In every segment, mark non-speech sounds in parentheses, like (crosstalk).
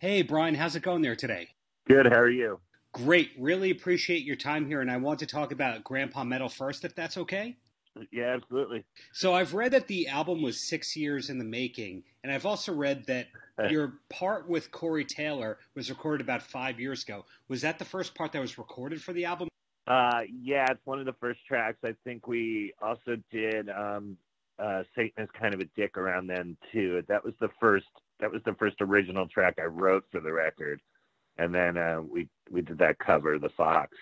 Hey, Brian, how's it going there today? Good. How are you? Great. Really appreciate your time here, and I want to talk about Grandpa Metal first, if that's okay. Yeah, absolutely. So I've read that the album was six years in the making, and I've also read that your part with Corey Taylor was recorded about five years ago. Was that the first part that was recorded for the album? Uh, yeah, it's one of the first tracks. I think we also did um, uh, Satan is kind of a dick around then too. That was the first. That was the first original track I wrote for the record, and then uh, we we did that cover, the Fox.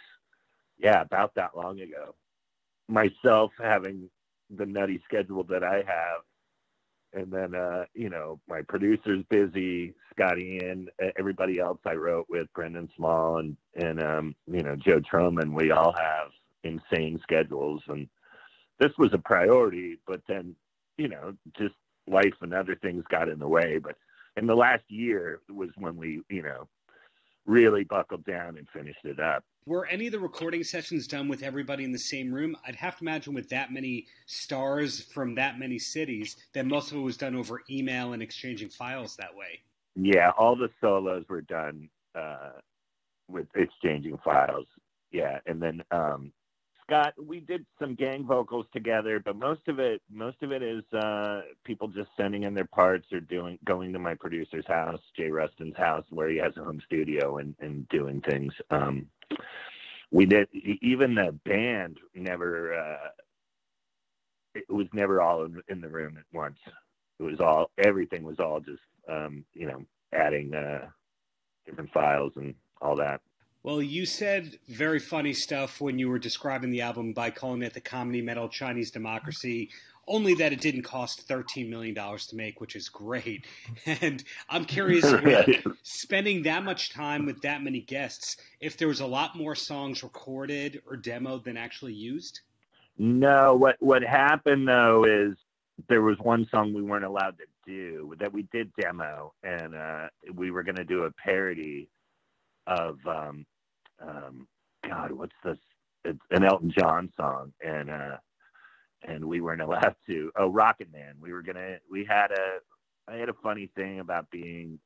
Yeah, about that long ago myself having the nutty schedule that I have, and then uh, you know my producer's busy, Scotty and everybody else I wrote with, Brendan Small and and um, you know Joe Trohman. We all have insane schedules, and this was a priority. But then you know just life and other things got in the way. But in the last year was when we you know really buckled down and finished it up. Were any of the recording sessions done with everybody in the same room? I'd have to imagine with that many stars from that many cities that most of it was done over email and exchanging files that way. Yeah, all the solos were done uh, with exchanging files. Yeah, and then um, Scott, we did some gang vocals together, but most of it, most of it is uh, people just sending in their parts or doing going to my producer's house, Jay Ruston's house, where he has a home studio and and doing things. Um, we did even the band never. Uh, it was never all in, in, the room at once. It was all everything was all just um, you know adding uh, different files and all that. Well, you said very funny stuff when you were describing the album by calling it the comedy metal Chinese democracy. Only that it didn't cost $13 million to make, which is great. (laughs) And I'm curious, (laughs) spending that much time with that many guests, if there was a lot more songs recorded or demoed than actually used? No, what, what happened though is there was one song we weren't allowed to do that we did demo, and uh, we were going to do a parody of um, um, God, what's this? It's an Elton John song, and uh, and we weren't allowed to. Oh, Rocket Man. We were gonna. We had a. I had a funny thing about being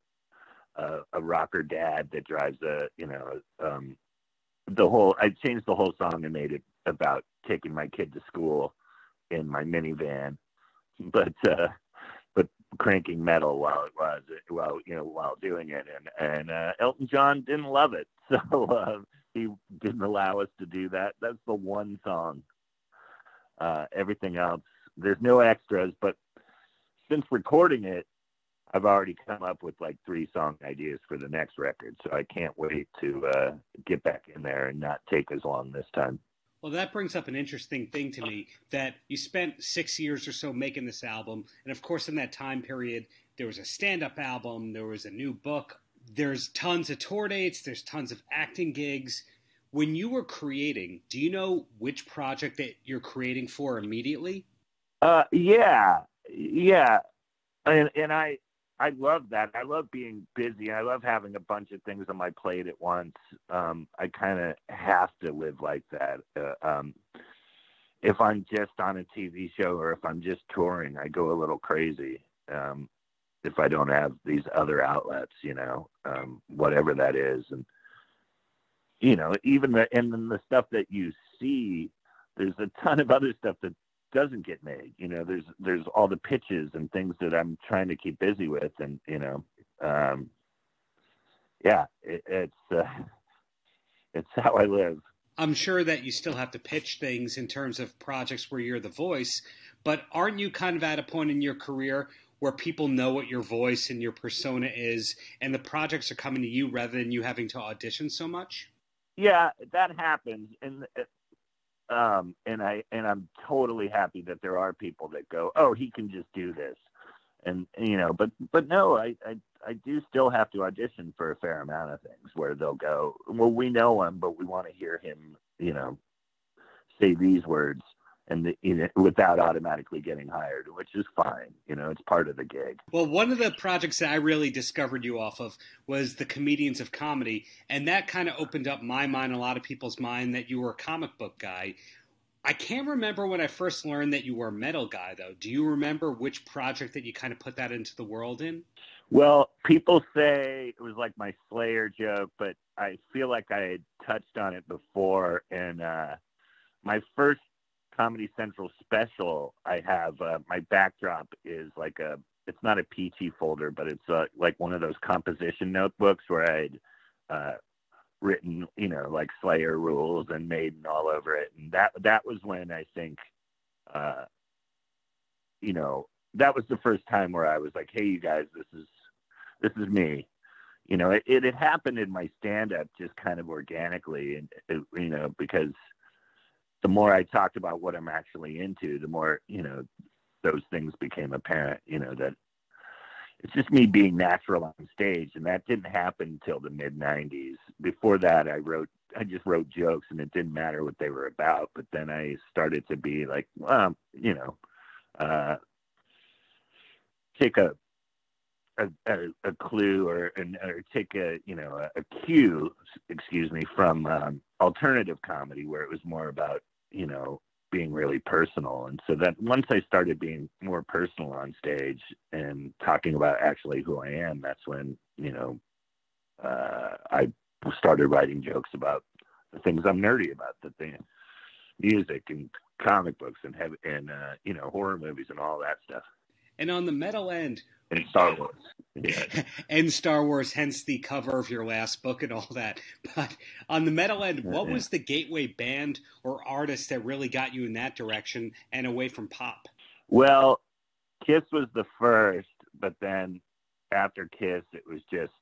a, a rocker dad that drives a. You know, um, the whole. I changed the whole song and made it about taking my kid to school in my minivan, but uh, cranking metal while it was while you know while doing it, and and uh, Elton John didn't love it, (laughs) so uh, he didn't allow us to do that. That's the one song. Uh, everything else, there's no extras. But since recording it, I've already come up with like three song ideas for the next record. So I can't wait to uh, get back in there and not take as long this time. Well, that brings up an interesting thing to me (laughs) that you spent six years or so making this album. And of course, in that time period, there was a stand up album, there was a new book, there's tons of tour dates, there's tons of acting gigs. When you were creating, do you know which project that you're creating for immediately? Uh, yeah, yeah, and and I I love that. I love being busy. I love having a bunch of things on my plate at once. Um, I kind of have to live like that. Uh, um, if I'm just on a TV show or if I'm just touring, I go a little crazy. Um, if I don't have these other outlets, you know, um, whatever that is. And, you know, even the, and then the stuff that you see, there's a ton of other stuff that doesn't get made. You know, there's, there's all the pitches and things that I'm trying to keep busy with. And, you know, um, yeah, it, it's, uh, (laughs) it's how I live. I'm sure that you still have to pitch things in terms of projects where you're the voice, but aren't you kind of at a point in your career where people know what your voice and your persona is and the projects are coming to you rather than you having to audition so much yeah that happens and uh, um and i and i'm totally happy that there are people that go oh he can just do this. And you know but but no i i i do still have to audition for a fair amount of things where they'll go well we know him but we want to hear him you know say these words and the, you know, without automatically getting hired, which is fine. You know, it's part of the gig. Well, one of the projects that I really discovered you off of was the Comedians of Comedy, and that kind of opened up my mind, a lot of people's mind, that you were a comic book guy. I can't remember when I first learned that you were a metal guy, though. Do you remember which project that you kind of put that into the world in? Well, people say it was like my Slayer joke, but I feel like I had touched on it before. And uh, my first Comedy Central special, I have uh, my backdrop is like a. It's not a Pee Chee folder, but it's uh, like one of those composition notebooks where I'd uh, written, you know, like Slayer rules and Maiden all over it. And that that was when I think, uh, you know, that was the first time where I was like, "Hey, you guys, this is this is me." You know, it, it happened in my stand-up just kind of organically, and it, you know, because the more I talked about what I'm actually into, the more you know, those things became apparent. You know that it's just me being natural on stage, and that didn't happen until the mid '90s. Before that, I wrote, I just wrote jokes, and it didn't matter what they were about. But then I started to be like, well, you know, uh, take a a, a, a clue or, an, or take a you know a, a cue, excuse me, from um, alternative comedy where it was more about you know being really personal. And so that once I started being more personal on stage and talking about actually who I am, that's when, you know, uh, I started writing jokes about the things I'm nerdy about, the thing, music and comic books and have, and, uh, you know, horror movies and all that stuff. And on the metal end, and Star Wars. Yeah. (laughs) and Star Wars, hence the cover of your last book and all that. (laughs) But on the metal end, what was the gateway band or artist that really got you in that direction and away from pop? Well, Kiss was the first, but then after Kiss, it was just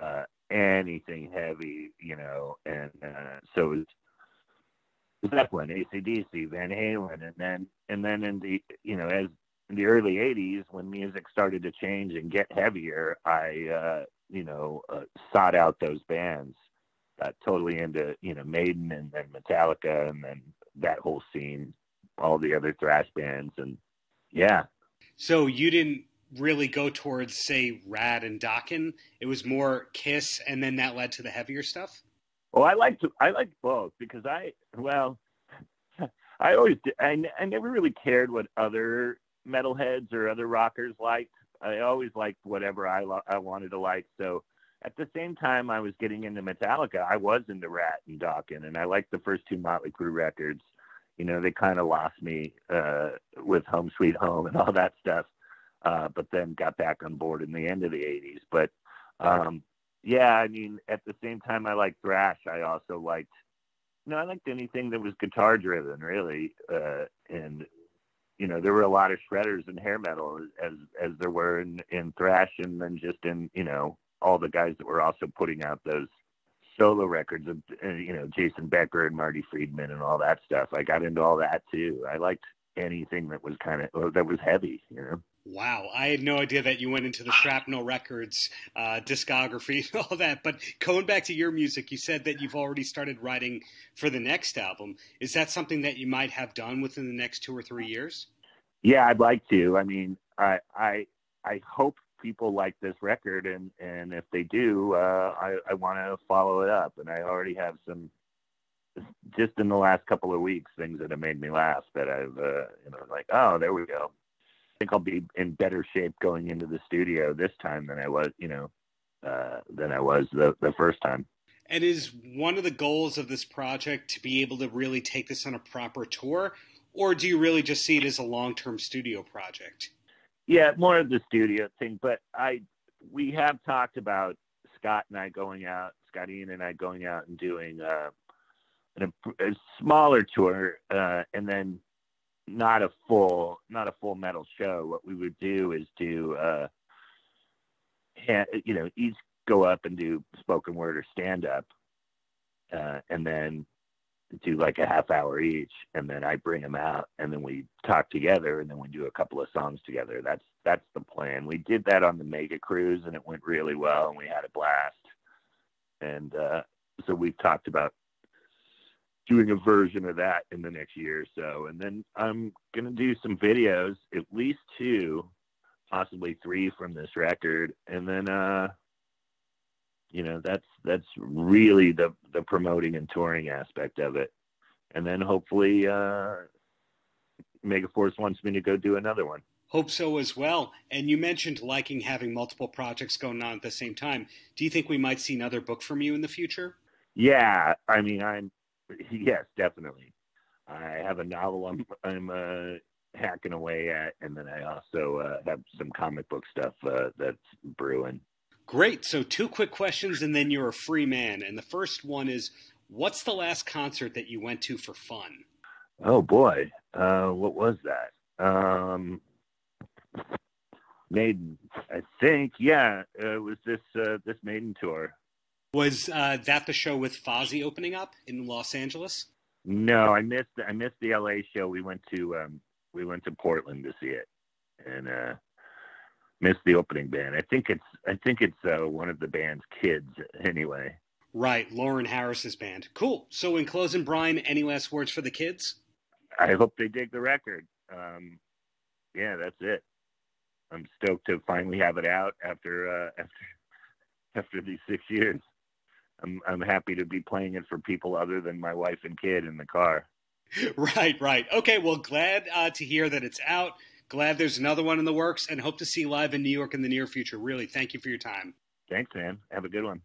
uh, anything heavy, you know, and uh, so it was Zeppelin, ACDC, Van Halen, and then and then in the you know as in the early 80s when music started to change and get heavier i uh, you know uh, sought out those bands got totally into you know maiden and then metallica and then that whole scene all the other thrash bands and yeah. So you didn't really go towards say Ratt and dokken? It was more kiss and then that led to the heavier stuff? Well i liked i liked both because i well (laughs) I always I, I never really cared what other metalheads or other rockers liked. I always liked whatever I lo- I wanted to like. So at the same time I was getting into Metallica, I was into Ratt and Dokken, and I liked the first two Motley Crue records. You know, they kind of lost me uh, with Home Sweet Home and all that stuff, uh, but then got back on board in the end of the '80s. But um, yeah, I mean, at the same time I liked thrash, I also liked. You know, I liked anything that was guitar driven, really, uh, and you know, there were a lot of shredders in hair metal as as there were in in thrash, and then just in you know all the guys that were also putting out those solo records of uh, you know Jason Becker and Marty Friedman and all that stuff. I got into all that too. I liked anything that was kind of that was heavy, you know. Wow, I had no idea that you went into the Shrapnel Records uh, discography and all that. But going back to your music, you said that you've already started writing for the next album. Is that something that you might have done within the next two or three years? Yeah, I'd like to. I mean, I I I hope people like this record, and and if they do, uh, I I want to follow it up. And I already have some just in the last couple of weeks things that have made me laugh that I've uh, you know like oh there we go think I'll be in better shape going into the studio this time than I was, you know, uh, than I was the, the first time. And is one of the goals of this project to be able to really take this on a proper tour, or do you really just see it as a long term studio project? Yeah, more of the studio thing. But I, we have talked about Scott and I going out, Scott Ian and I going out and doing uh, a, a smaller tour, uh, and then not a full not a full metal show. What we would do is do uh, you know each go up and do spoken word or stand up, uh, and then do like a half hour each, and then I bring them out, and then we talk together, and then we do a couple of songs together. That's that's the plan. We did that on the Mega Cruise, and it went really well, and we had a blast. And uh, so we've talked about doing a version of that in the next year or so. And then I'm going to do some videos, at least two, possibly three from this record. And then, uh, you know, that's, that's really the, the promoting and touring aspect of it. And then hopefully, uh, Megaforce wants me to go do another one. Hope so as well. And you mentioned liking having multiple projects going on at the same time. Do you think we might see another book from you in the future? Yeah, I mean, I'm (laughs) yes, definitely. I have a novel I'm I'm uh, hacking away at, and then I also uh, have some comic book stuff uh, that's brewing. Great. So, two quick questions, and then you're a free man. And the first one is What's the last concert that you went to for fun? Oh, boy. Uh, what was that? Um, Maiden, I think. Yeah, it was this uh, this Maiden tour. Was uh, that the show with Fozzy opening up in Los Angeles? No, I missed. I missed the LA show. We went to um, we went to Portland to see it, and uh, missed the opening band. I think it's I think it's uh, one of the band's kids anyway. Right, Lauren Harris's band. Cool. So in closing, Brian, any last words for the kids? I hope they dig the record. Um, yeah, that's it. I'm stoked to finally have it out after uh, after (laughs) after these six years. I'm I'm happy to be playing it for people other than my wife and kid in the car. (laughs) Right, right. Okay, well, glad uh, to hear that it's out. Glad there's another one in the works, and hope to see you live in New York in the near future. Really, thank you for your time. Thanks, man. Have a good one.